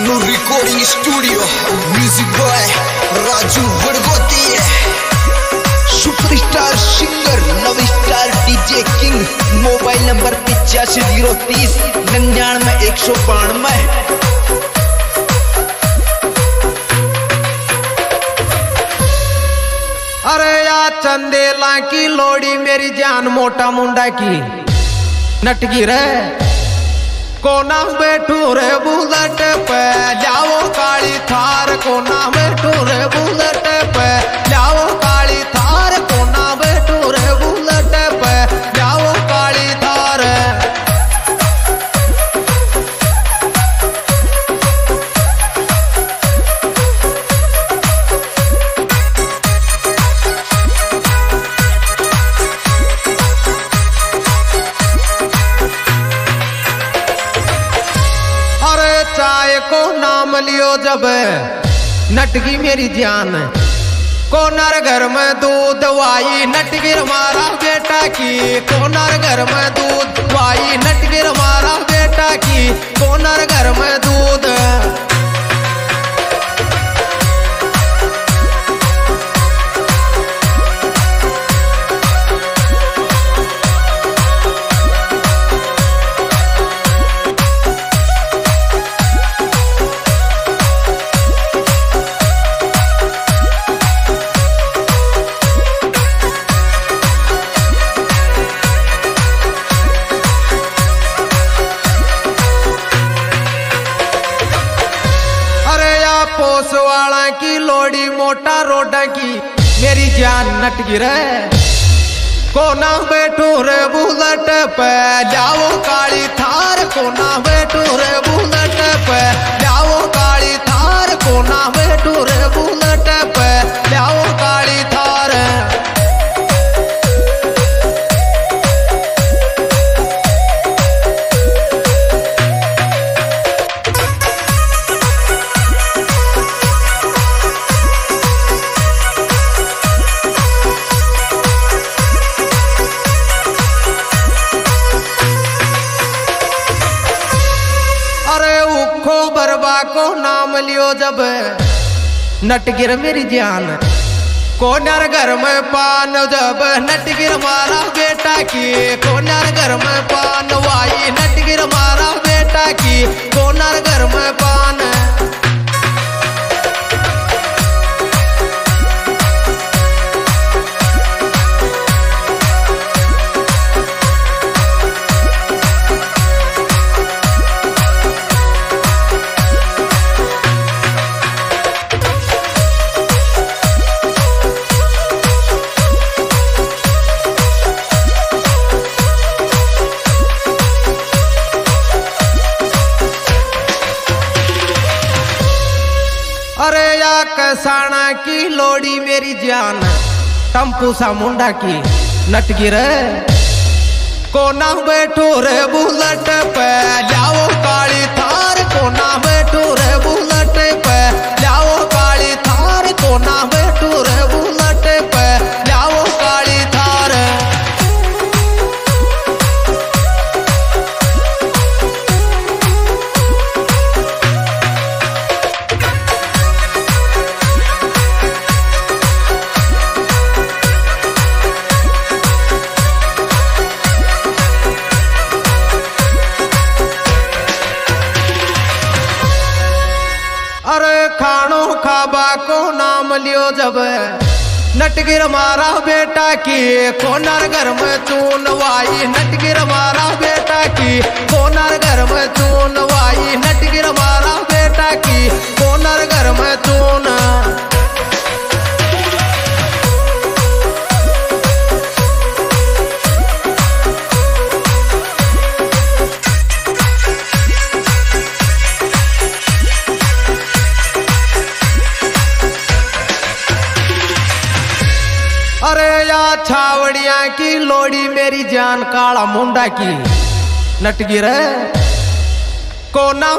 Kannur recording studio music boy Raju Badgoti superstar singer Nav star DJ king mobile number पिचासी zero तीस निन्यानवे एक सौ बानवे। अरे या चंदेला की लोड़ी, मेरी जान मोटा मुंडा की। नटकी रे। कोना बैठू रे बुलट पे? जाओ काली थार कोना नटकी मेरी जान। कोनर घर में दूध वाई नटगिर मारा बेटा की। कोनर घर में दूध वाई नटगिर मारा बेटा की। कोनर घर में दूध मोटा रोडा की मेरी जान नट गिरे। कोना बैठू रे बुलट पे? जाओ काली थार, कोना बैठू रे नटगिर मेरी जान। कोनर घर में पान जब नटगिर मारा बेटा की। कोनर घर में पान वाई नटगिर मारा बेटा की। या कसाना की लोड़ी मेरी जान। टम्पू सा मुंडा की नटगिर कोना बैठो रे बुलट पे? जाओ काली थार, कोना नटगिर मारा बेटा की। कोनर घर में चून वाई नटगिर मारा बेटा की। कोनर घर में चून मेरी जान काला मुंडा की नटगी रे कोना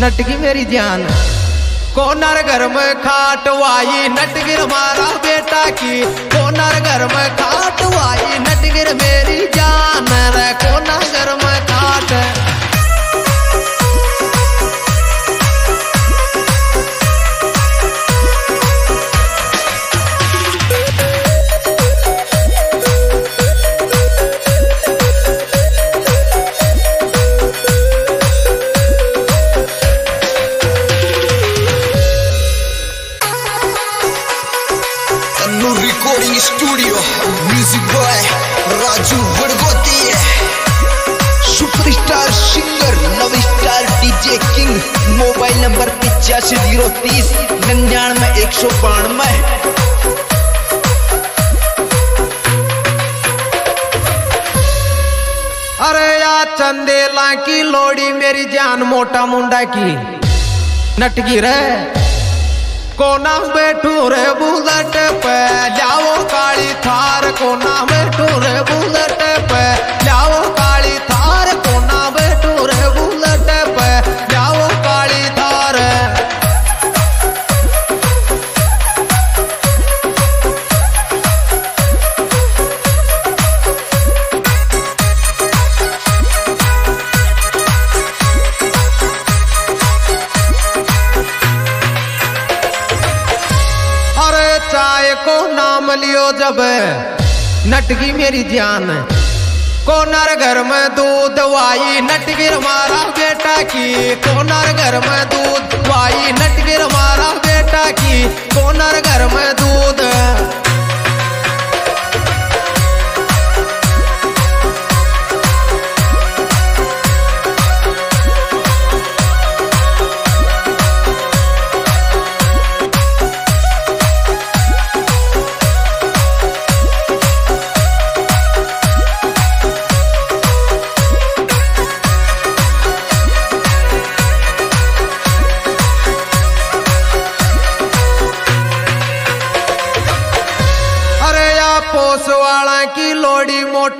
नटकी मेरी जान। कोनर घर में खाटवाई, नटगिर मारा बेटा की। कोनर घर में खाटवाई, नटगिर मेरी जान। रे कोनर घर पिचासी ज़ीरो तीस निन्यानवे एक सौ बानवे। अरे या चंदेला की लोड़ी मेरी जान मोटा मुंडा की। नटकी रे, कोना बैठू रे बुलट पे? जाओ काली थार, कोना बैठू रे बुलट पे? जाओ नटकी मेरी जान। कोनर घर में दूध वाई नटगिर मारा बेटा की। कोनर घर में दूध वाई नटगिर मारा बेटा की। कोनर घर में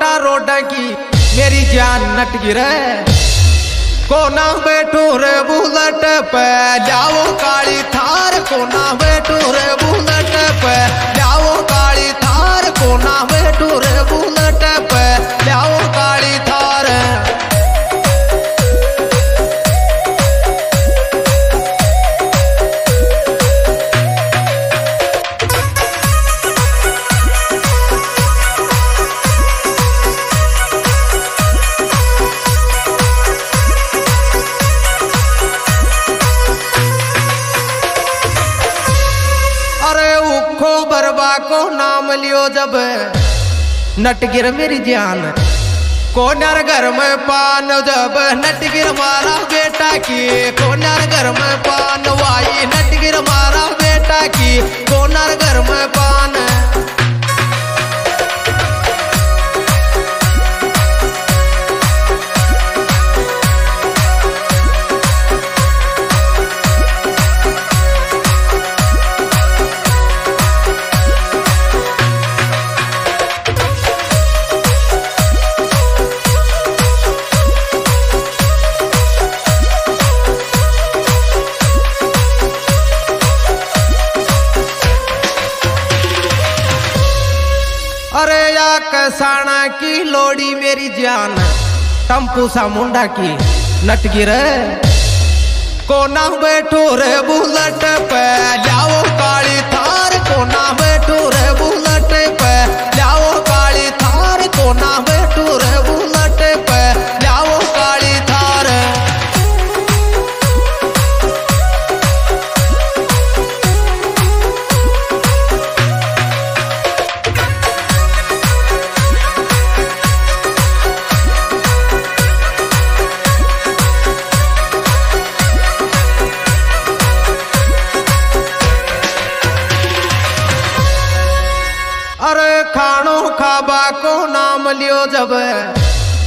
मोटा रोडा की मेरी जान नट गिरे। कोना बैठू रे बुलट पे? जाओ काली थार, कोना बैठू रे बुलट पे? जाओ काली थार, कोना बैठू रे को नाम लियो जब। नटगिर मेरी जान, कोनर घर में पान जब। नटगिर मारा बेटा की, कोनर घर में पान वाई। नटगिर मारा टम्पू सा मुंडा की नटगिर। को कोना बैठो रे बुलट पे? अरे खाबा को नाम लियो जब।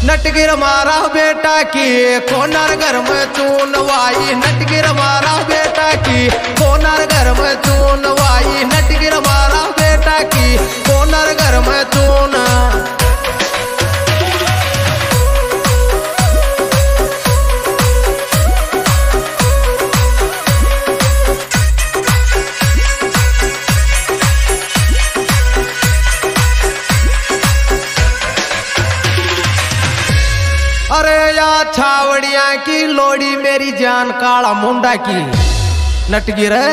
नटगिर मारा बेटा की, कोनर घर में चून वाई। नटगिर मारा बेटा की, कोनर घर में चून अरे या छावड़िया की लोड़ी मेरी जान काला मुंडा की। नटगी रे,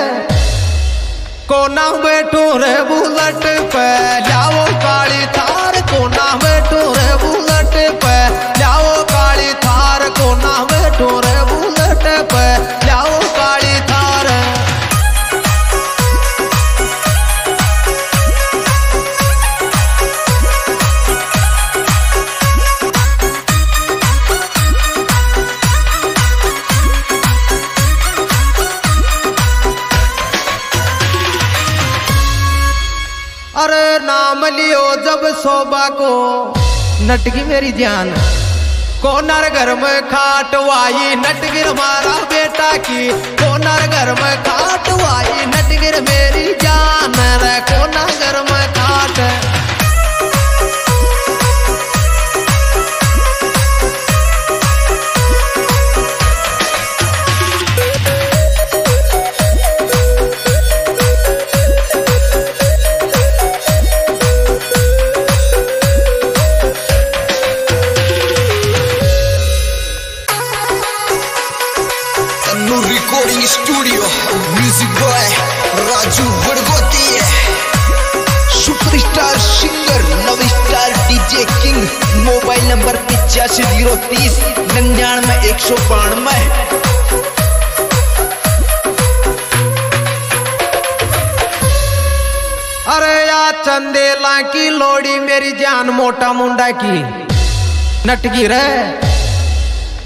कोना बैठो रे बुलट पे? जाओ काली थार, कोना शोभा को नटकी मेरी जान। कोनर घर में खाटवाई नटगिर मारा बेटा की। कोनर घर में खाटवाई नटगिर मेरी जान। रे कोनर घर में एक सौ बानवे अरे या चंदेला की लोड़ी, मेरी जान मोटा मुंडा की। नटकी रे,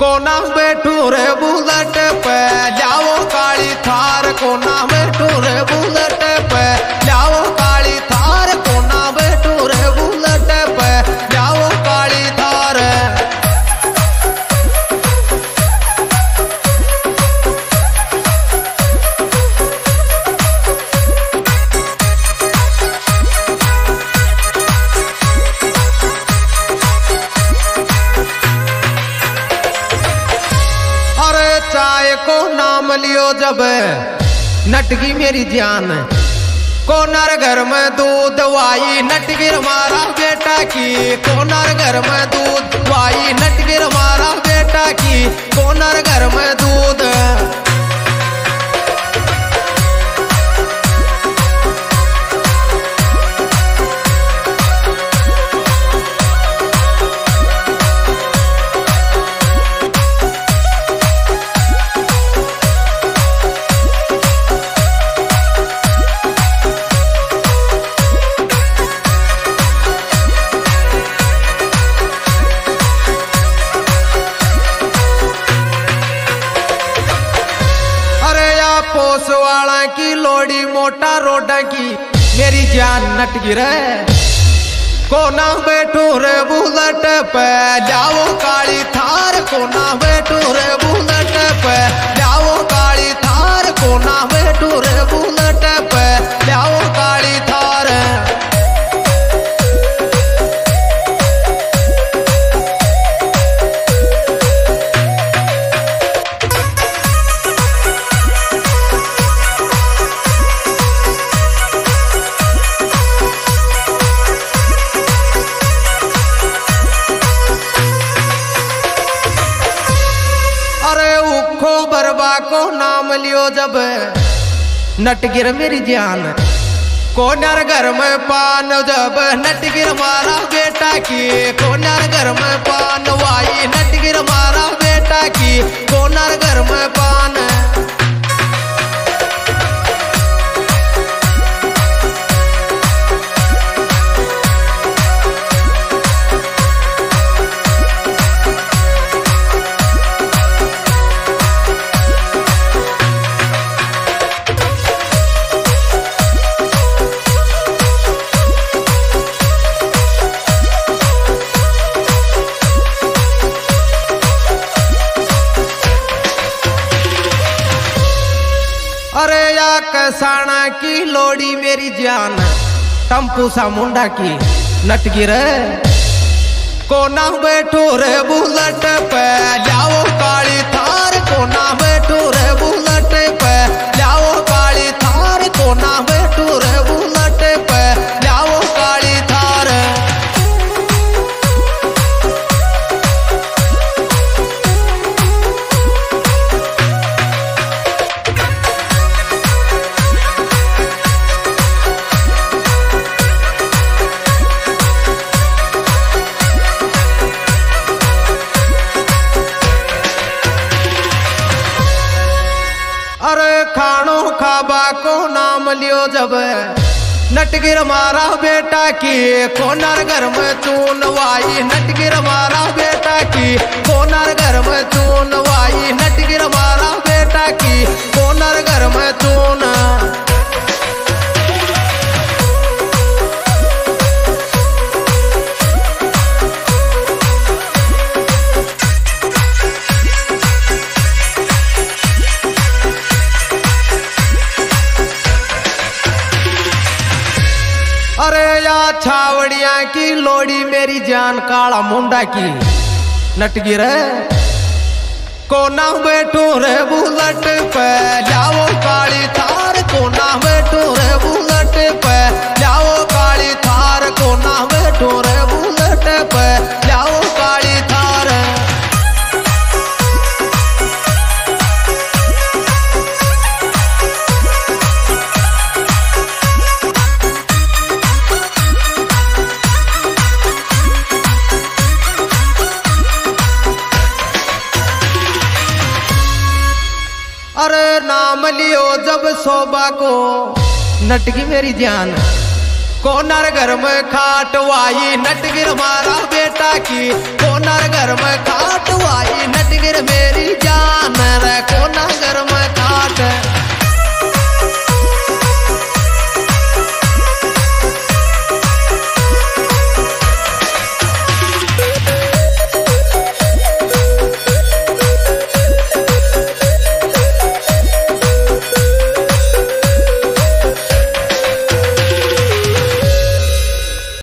कोना बैठू रे बुलट पे? जाओ काली थार, कोना बैठू रे बुलट नाम लियो जब नटगी मेरी जान। कोनर घर में दूध वाई नटगिर मारा बेटा की। कोनर घर में दूध वाई नटगिर मारा बेटा की। कोनर घर में दूध नटगिर मेरी जान। कोनर घर में पान, जब नट गिर मारा बेटा की। कोनर घर में पान, वाई नट गिर मारा बेटा की। कोनर घर में पान मेरी जान टम्पू सा मुंडा की नटगिर। कोना बैठो रे बुलट पे? जाओ की। कोनर घर में चूनवाई नटगिर मारा बेटा की। काला मुंडा की नटगी रे कोना बैठो मेरी जान। कोनर घर में खाटवाई, नटगिर मारा बेटा की। कोनर घर में खाटवाई, नटगिर मेरी जान। रे कोनर घर में